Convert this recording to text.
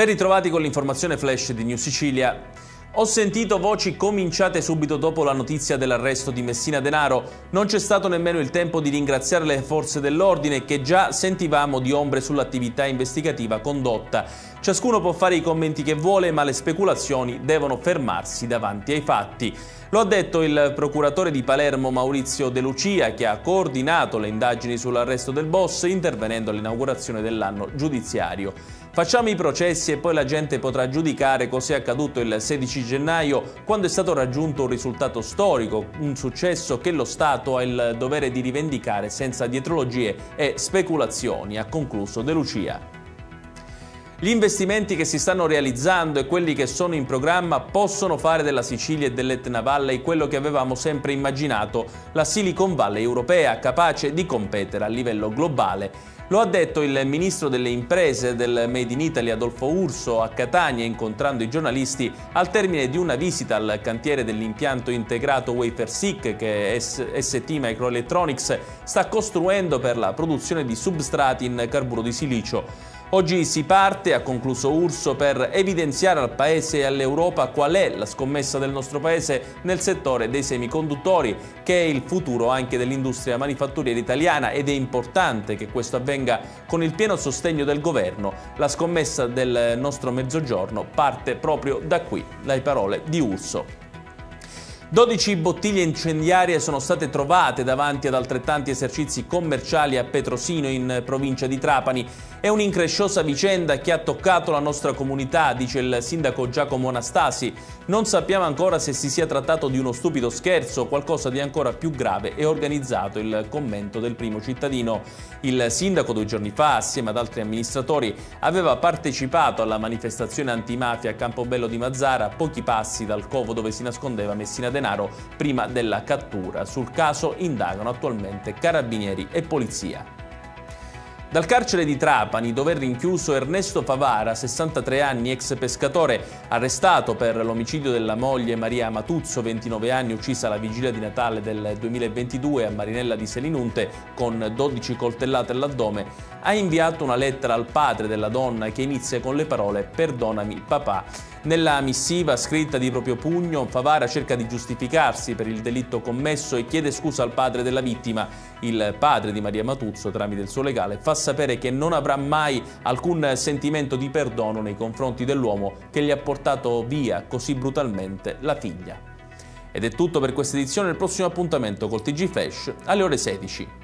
Ben ritrovati con l'informazione flash di New Sicilia. Ho sentito voci cominciate subito dopo la notizia dell'arresto di Messina Denaro. Non c'è stato nemmeno il tempo di ringraziare le forze dell'ordine che già sentivamo di ombre sull'attività investigativa condotta. Ciascuno può fare i commenti che vuole, ma le speculazioni devono fermarsi davanti ai fatti. Lo ha detto il procuratore di Palermo Maurizio De Lucia che ha coordinato le indagini sull'arresto del boss intervenendo all'inaugurazione dell'anno giudiziario. Facciamo i processi e poi la gente potrà giudicare cos'è accaduto il 16 gennaio quando è stato raggiunto un risultato storico, un successo che lo Stato ha il dovere di rivendicare senza dietrologie e speculazioni, ha concluso De Lucia. Gli investimenti che si stanno realizzando e quelli che sono in programma possono fare della Sicilia e dell'Etna Valley quello che avevamo sempre immaginato, la Silicon Valley europea capace di competere a livello globale. Lo ha detto il ministro delle imprese del Made in Italy Adolfo Urso a Catania incontrando i giornalisti al termine di una visita al cantiere dell'impianto integrato Wafer SIC che ST Microelectronics sta costruendo per la produzione di substrati in carburo di silicio. Oggi si parte, ha concluso Urso, per evidenziare al Paese e all'Europa qual è la scommessa del nostro Paese nel settore dei semiconduttori, che è il futuro anche dell'industria manifatturiera italiana ed è importante che questo avvenga con il pieno sostegno del governo. La scommessa del nostro mezzogiorno parte proprio da qui, dalle parole di Urso. 12 bottiglie incendiarie sono state trovate davanti ad altrettanti esercizi commerciali a Petrosino in provincia di Trapani. È un'incresciosa vicenda che ha toccato la nostra comunità, dice il sindaco Giacomo Anastasi. Non sappiamo ancora se si sia trattato di uno stupido scherzo o qualcosa di ancora più grave e organizzato il commento del primo cittadino. Il sindaco due giorni fa, assieme ad altri amministratori, aveva partecipato alla manifestazione antimafia a Campobello di Mazzara, a pochi passi dal covo dove si nascondeva Messina Denaro denaro prima della cattura. Sul caso indagano attualmente carabinieri e polizia. Dal carcere di Trapani, dove è rinchiuso Ernesto Favara, 63 anni, ex pescatore, arrestato per l'omicidio della moglie Maria Matuzzo, 29 anni, uccisa la vigilia di Natale del 2022 a Marinella di Selinunte con 12 coltellate all'addome, ha inviato una lettera al padre della donna che inizia con le parole «Perdonami papà». Nella missiva scritta di proprio pugno, Favara cerca di giustificarsi per il delitto commesso e chiede scusa al padre della vittima. Il padre di Maria Matuzzo, tramite il suo legale, fa sapere che non avrà mai alcun sentimento di perdono nei confronti dell'uomo che gli ha portato via così brutalmente la figlia. Ed è tutto per questa edizione, il prossimo appuntamento col TG Flash alle ore 16.